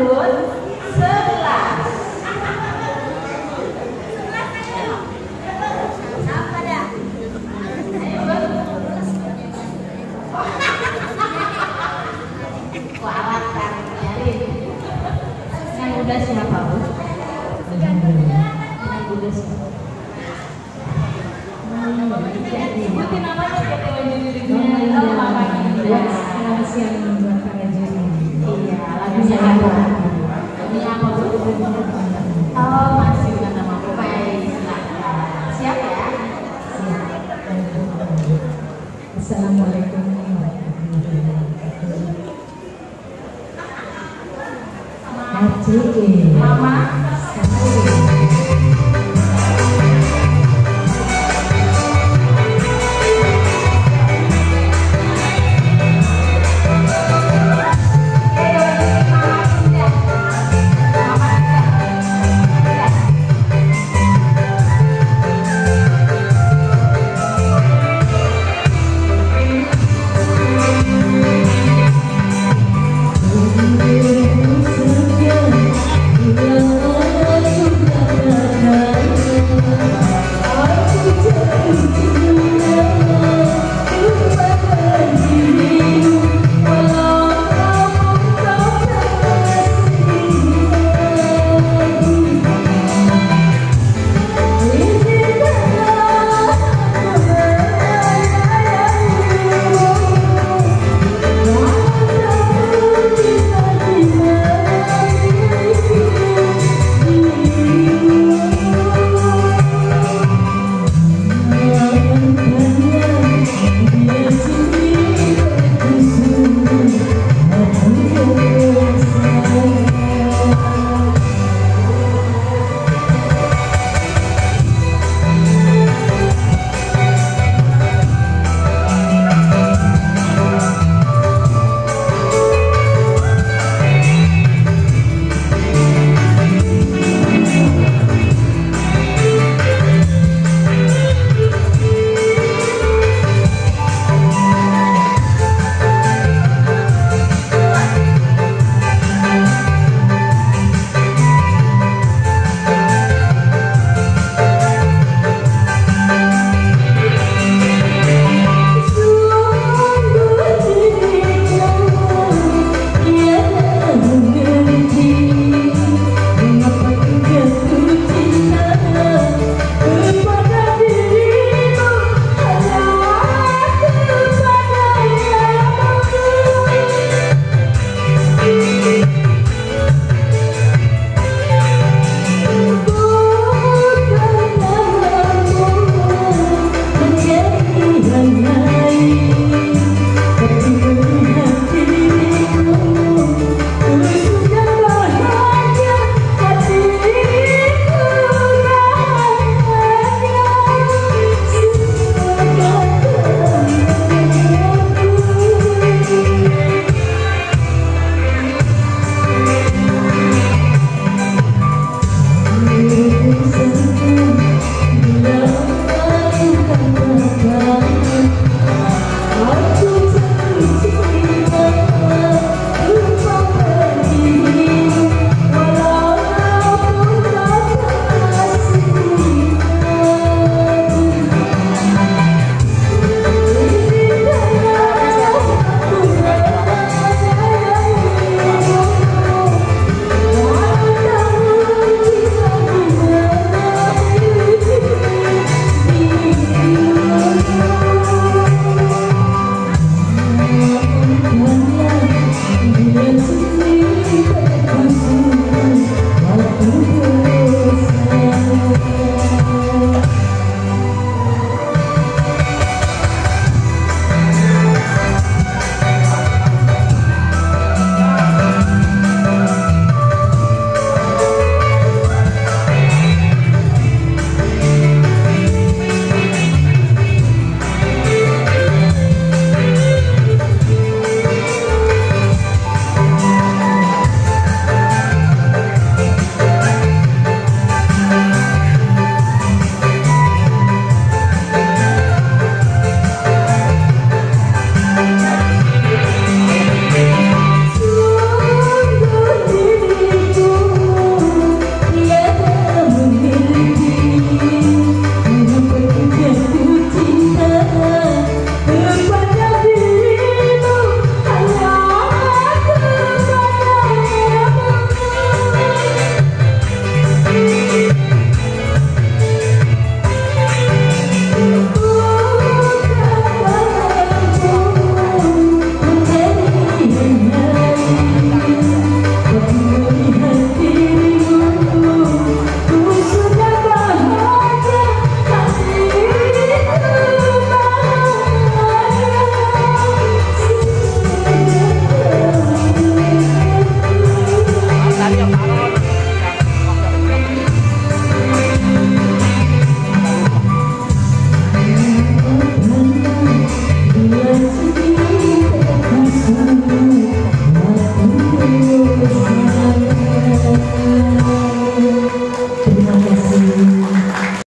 tahun 11 Kualat kan Yang muda siapa Bu? Yang muda siapa? Sebutin namanya ya jadi diri. Selamat siang. Assalamualaikum warahmatullahi wabarakatuh. RCE.